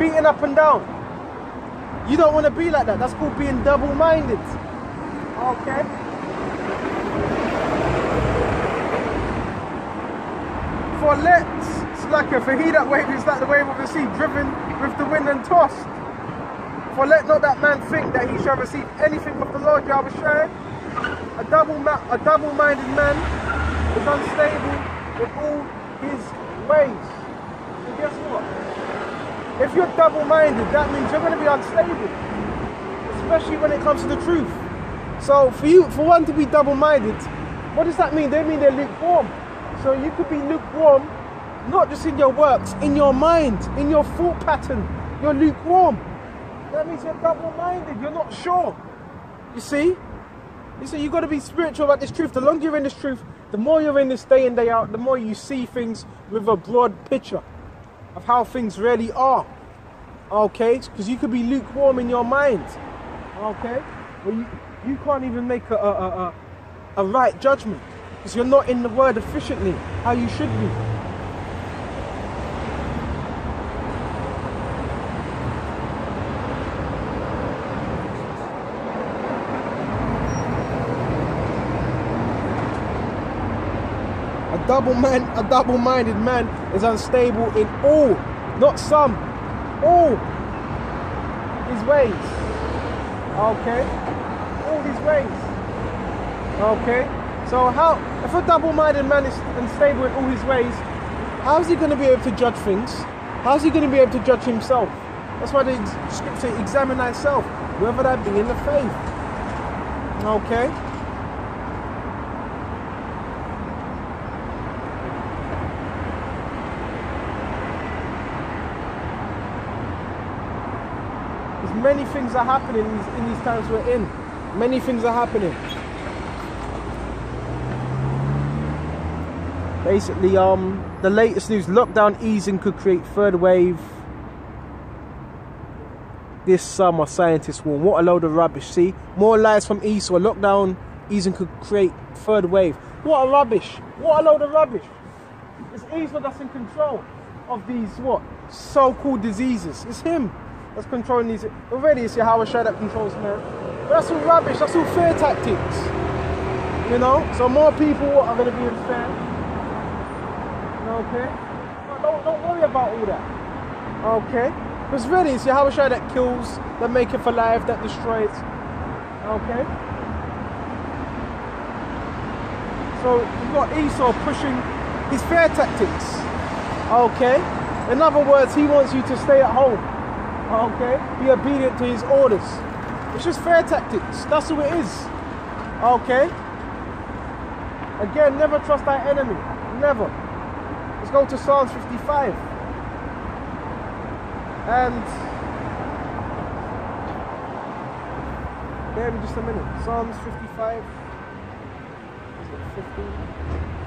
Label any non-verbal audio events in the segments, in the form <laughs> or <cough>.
beating up and down. You don't want to be like that. That's called being double-minded. Okay? For let, slacker, for he that wave is like the wave of the sea, driven with the wind and tossed. For let not that man think that he shall receive anything of the Lord Yahweh. A double a double-minded man is unstable in all his ways. So guess what? If you're double-minded, that means you're going to be unstable, especially when it comes to the truth. So for you, for one to be double-minded, what does that mean? They mean they're lukewarm. So you could be lukewarm, not just in your works, in your mind, in your thought pattern. You're lukewarm. That means you're double-minded. You're not sure. You see? You see, you've got to be spiritual about this truth. The longer you're in this truth, the more you're in this day in, day out, the more you see things with a broad picture of how things really are. Okay? Because you could be lukewarm in your mind. Okay? Well, you, you can't even make a, a, a, a right judgment. Because you're not in the word efficiently how you should be. A double man, a double-minded man is unstable in all, not some, all his ways. Okay? All his ways. Okay? So how, if a double-minded man is unstable in all his ways, how is he going to be able to judge things? How is he going to be able to judge himself? That's why the scripture examine thyself, whether that be in the faith. Okay? Many things are happening in these, in these times we're in. Many things are happening. basically um the latest news lockdown easing could create third wave. This summer scientists warn what a load of rubbish. See more lies from Esau lockdown easing could create third wave. What a rubbish. What a load of rubbish. It's Esau that's in control of these what so-called diseases. It's him that's controlling these already see how Yahawashi that controls man but that's all rubbish that's all fear tactics you know so more people are going to be in fear Okay? Don't, don't worry about all that. Okay? Because really, see how Yahawashi that kills, that make it for alive, that destroys. Okay? So you've got Esau pushing his fear tactics. Okay? In other words, he wants you to stay at home. Okay? Be obedient to his orders. It's just fair tactics. That's who it is. Okay? Again, never trust thy enemy. Never. Let's go to Psalms 55. And bear me just a minute. Psalms 55. Is it 15?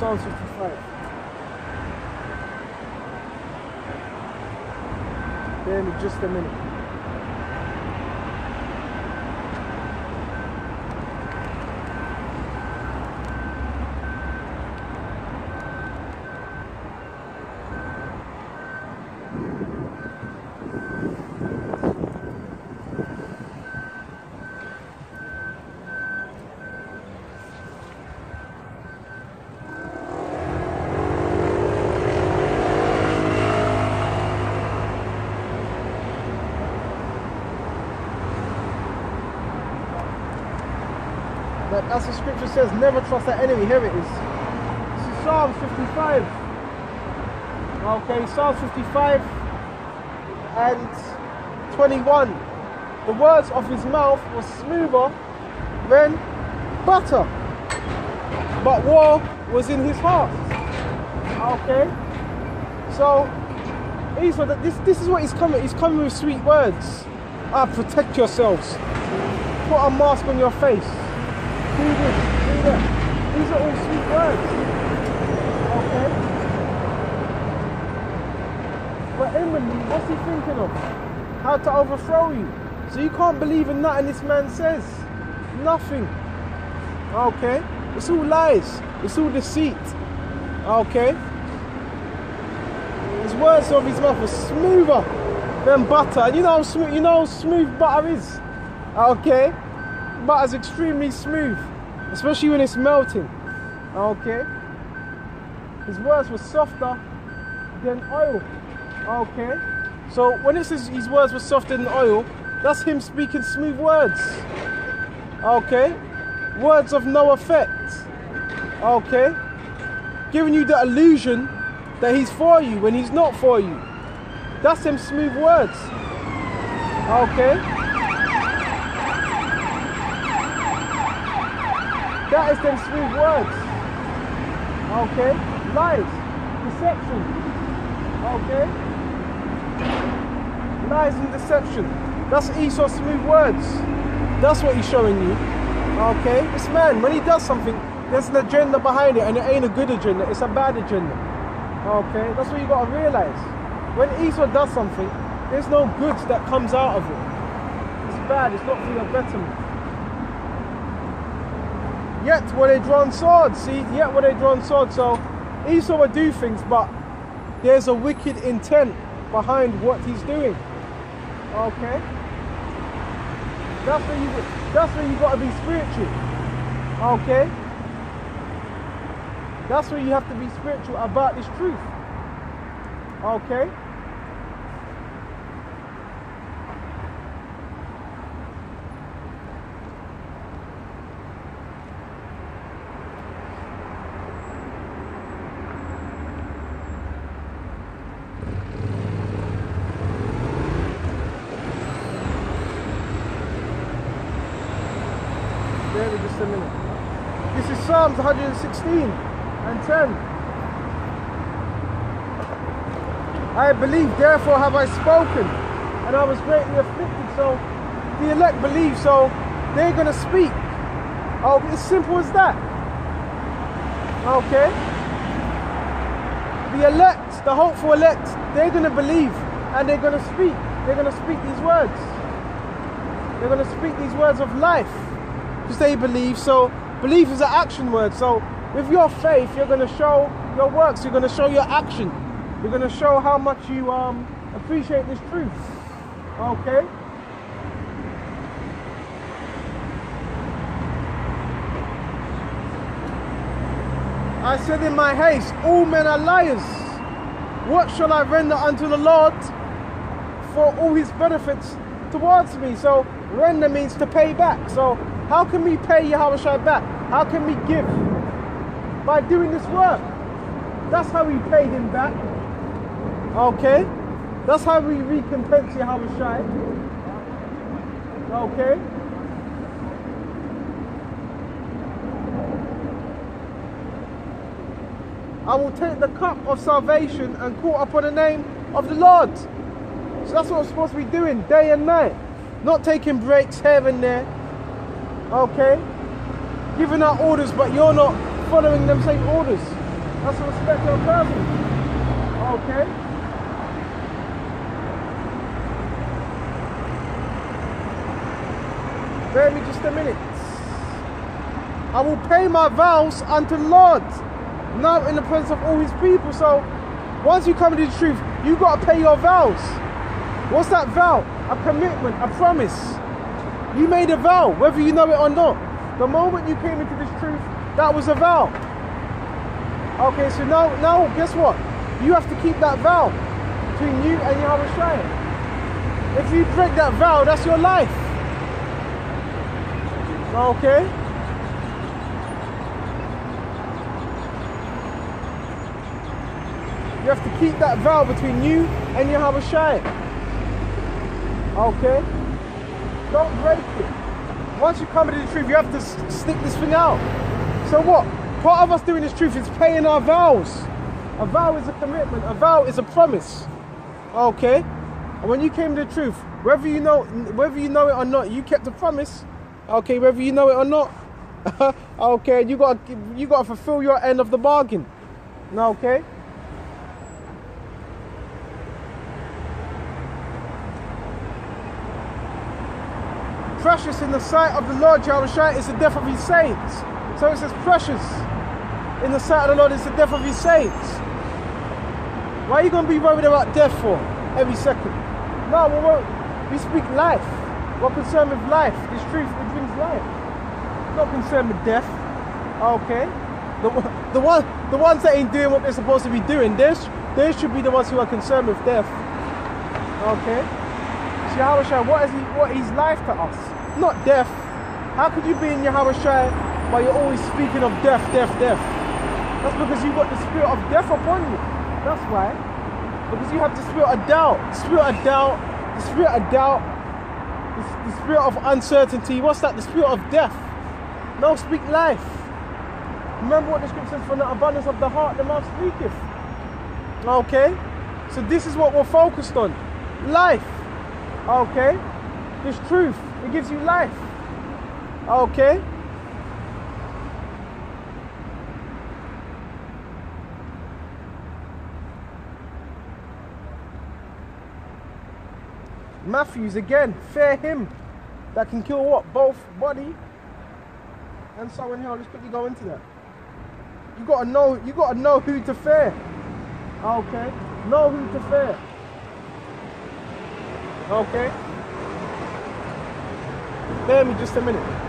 55. in just a minute. As the scripture says, never trust that enemy. Here it is. This is Psalm 55. Okay, Psalm 55 and 21. The words of his mouth were smoother than butter, but war was in his heart. Okay, so Esau, this this is what he's coming. He's coming with sweet words. Ah, protect yourselves. Put a mask on your face. Do. These are all sweet words. Okay? But inwardly, what's he thinking of? how to overthrow you. So you can't believe in nothing this man says. Nothing. Okay? It's all lies. It's all deceit. Okay? His words of his mouth are smoother than butter. You know smooth you know how smooth butter is. Okay? Butter's extremely smooth. Especially when it's melting. Okay? His words were softer than oil. Okay? So when it says his words were softer than oil, that's him speaking smooth words. Okay? Words of no effect. Okay? Giving you the illusion that he's for you when he's not for you. That's him smooth words. Okay? That is them smooth words. Okay? Lies. Deception. Okay? Lies and deception. That's Esau's smooth words. That's what he's showing you. Okay? This man, when he does something, there's an agenda behind it, and it ain't a good agenda, it's a bad agenda. Okay? That's what you gotta realize. When Esau does something, there's no good that comes out of it. It's bad, it's not for your betterment. Yet were they drawn swords, see? Yet were they drawn swords. So Esau will do things, but there's a wicked intent behind what he's doing. Okay? That's where you that's where you gotta be spiritual. Okay? That's where you have to be spiritual about this truth. Okay? Bear with just a minute. This is Psalms 116 and 10. I believe, therefore have I spoken, and I was greatly afflicted. So the elect believe, so they're going to speak. Oh, it's simple as that. Okay? The elect, the hopeful elect, they're going to believe and they're going to speak. They're going to speak these words. They're going to speak these words of life because they believe. So belief is an action word. So with your faith, you're going to show your works. You're going to show your action. You're going to show how much you um, appreciate this truth. Okay? I said in my haste, all men are liars. What shall I render unto the Lord for all his benefits towards me? So render means to pay back. So how can we pay Yahweh back? How can we give? By doing this work. That's how we pay him back. Okay? That's how we recompense Yahweh Okay? I will take the cup of salvation and call upon the name of the Lord. So that's what I'm supposed to be doing day and night. Not taking breaks here and there. Okay? Giving out orders, but you're not following them same orders. That's a respect a person. Okay? Bear me just a minute. I will pay my vows unto Lord now in the presence of all his people. So once you come to the truth, you got to pay your vows. What's that vow? A commitment, a promise. You made a vow, whether you know it or not. The moment you came into this truth, that was a vow. Okay, so now, now guess what? You have to keep that vow between you and your Shai. If you break that vow, that's your life. Okay? You have to keep that vow between you and your Shai. Okay? Don't break it. Once you come into the truth, you have to stick this thing out. So what? Part of us doing this truth is paying our vows. A vow is a commitment. A vow is a promise. Okay? And when you came to the truth, whether you know whether you know it or not, you kept a promise. Okay, whether you know it or not. <laughs> okay, you got you got to fulfill your end of the bargain. Okay? Precious in the sight of the Lord Yahushua is the death of his saints. So it says precious in the sight of the Lord is the death of his saints. Why are you going to be worried about death for every second? No, we, we speak life. We're concerned with life. This truth, it brings life. Not concerned with death. Okay? The, the, one, the ones that ain't doing what they're supposed to be doing, they, they should be the ones who are concerned with death. Okay? Yahweh what is, he, what is life to us? Not death. How could you be in Yahweh Shai while you're always speaking of death, death, death? That's because you've got the spirit of death upon you. That's why. Because you have the spirit of doubt. The spirit of doubt. The spirit of doubt. The, the spirit of uncertainty. What's that? The spirit of death. No, speak life. Remember what the scripture says, from the abundance of the heart, the mouth speaketh. Okay? So this is what we're focused on. Life. Okay? This truth. It gives you life. Okay? Matthews again, fear him that can kill what? Both body and soul and hell. Let's quickly go into that. You gotta know you gotta know who to fear. Okay? Know who to fear. Okay? Bear me just a minute.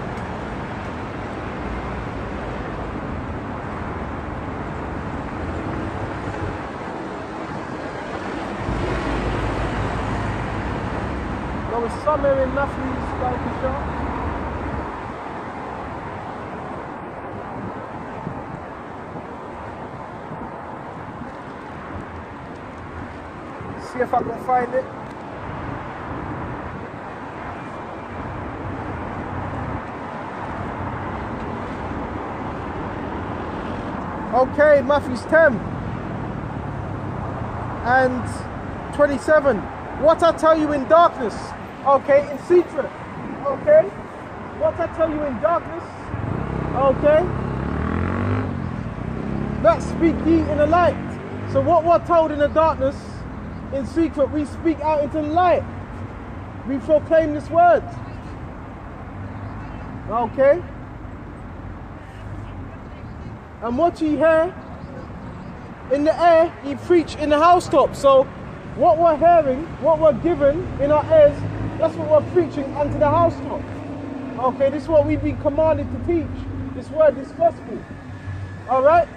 was somewhere in Matthew's local shop. See if I can find it. Okay, Matthew's 10 and 27. What I tell you in darkness, okay, in secret, okay? What I tell you in darkness, okay? That speak ye in the light. So what we're told in the darkness, in secret, we speak out into the light. We proclaim this word. Okay? And what ye hear in the air, ye preach in the housetop. So what we're hearing, what we're given in our ears, that's what we're preaching unto the housetop. Okay, this is what we've been commanded to teach. This word, this gospel. Alright?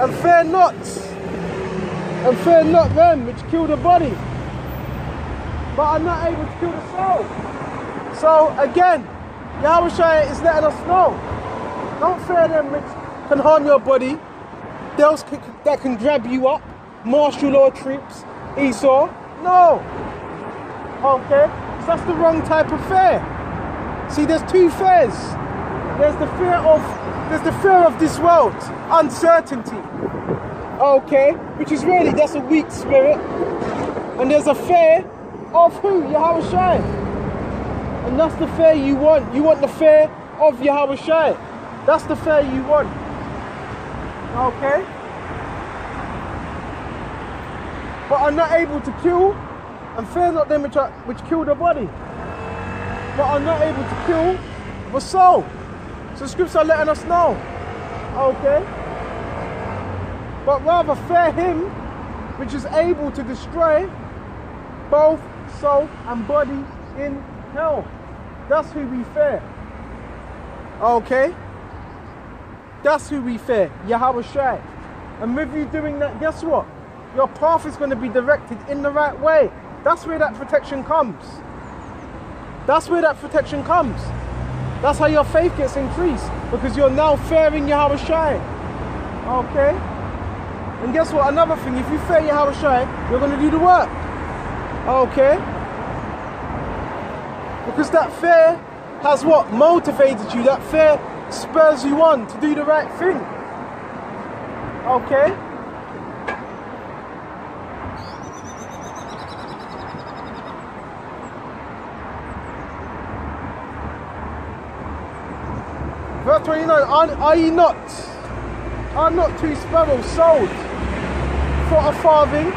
And fear not. And fear not them which kill the body, but are not able to kill the soul. So again, Yahweh is letting us know. Don't fear them which can harm your body, those that can grab you up, martial law troops, Esau. No. Okay? So that's the wrong type of fear. See, there's two fears. There's the fear of there's the fear of this world, uncertainty. Okay, which is really that's a weak spirit. And there's a fear of who? Yahawashi. And that's the fair you want. You want the fair of Yahawashi. That's the fair you want. Okay? but are not able to kill, and fear not them which, are, which kill the body, but are not able to kill the soul. So scriptures are letting us know. Okay? But rather fear him which is able to destroy both soul and body in hell. That's who we fear. Okay? That's who we fear. Yahweh. And with you doing that, guess what? your path is going to be directed in the right way. That's where that protection comes. That's where that protection comes. That's how your faith gets increased because you're now fearing Yahweh. Okay? And guess what? Another thing, if you fear Yahweh you're going to do the work. Okay? Because that fear has what? Motivated you. That fear spurs you on to do the right thing. Okay? Verse 29, are, are ye not, are not two sparrows sold for a farthing?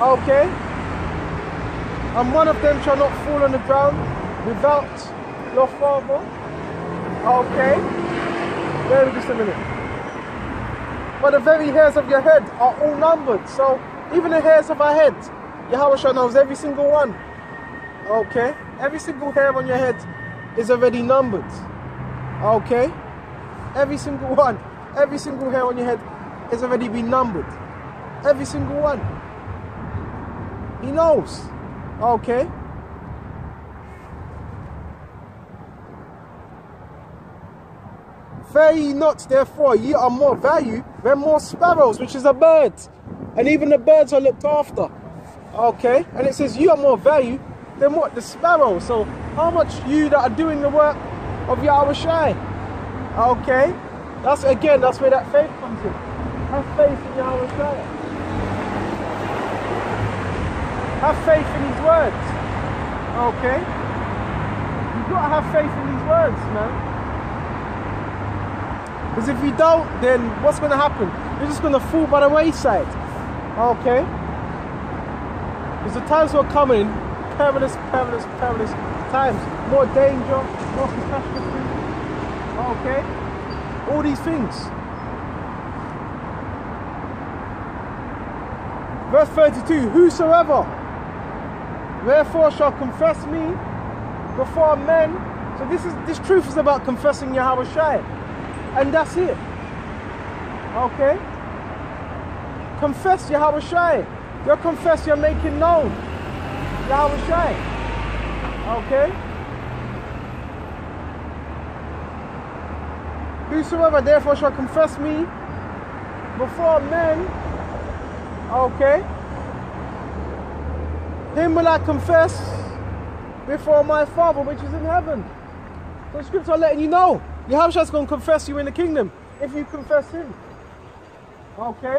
Okay. and one of them shall not fall on the ground without your father. Okay? Wait just a minute. But the very hairs of your head are all numbered. So even the hairs of our head, Yahweh knows every single one. Okay? Every single hair on your head is already numbered. Okay? Every single <laughs> one. Every single hair on your head is already been numbered. Every single one. He knows. Okay? Fear ye not, therefore, ye are more value than more sparrows, which is a bird. And even the birds are looked after. Okay? And it says, You are more value than what? The sparrows. So, how much you that are doing the work of Yahawashi? Okay? That's again, that's where that faith comes in. Have faith in Yahawashi. Have faith in His words. Okay? You've got to have faith in these words, man. Because if you don't, then what's going to happen? You're just going to fall by the wayside. Okay? Because the times are coming, perilous, perilous, perilous times. More danger, more catastrophe. Okay? All these things. Verse 32 Whosoever therefore shall confess me before men. So this is this truth is about confessing Yahawashi. And that's it. Okay? Confess Yahawashi. You're confess, you're making known. Yahawashi. Okay? Whosoever therefore shall confess me before men, okay, him will I confess before my Father which is in heaven. So the scripture are letting you know. Yahweh's going to confess you in the kingdom if you confess him. Okay?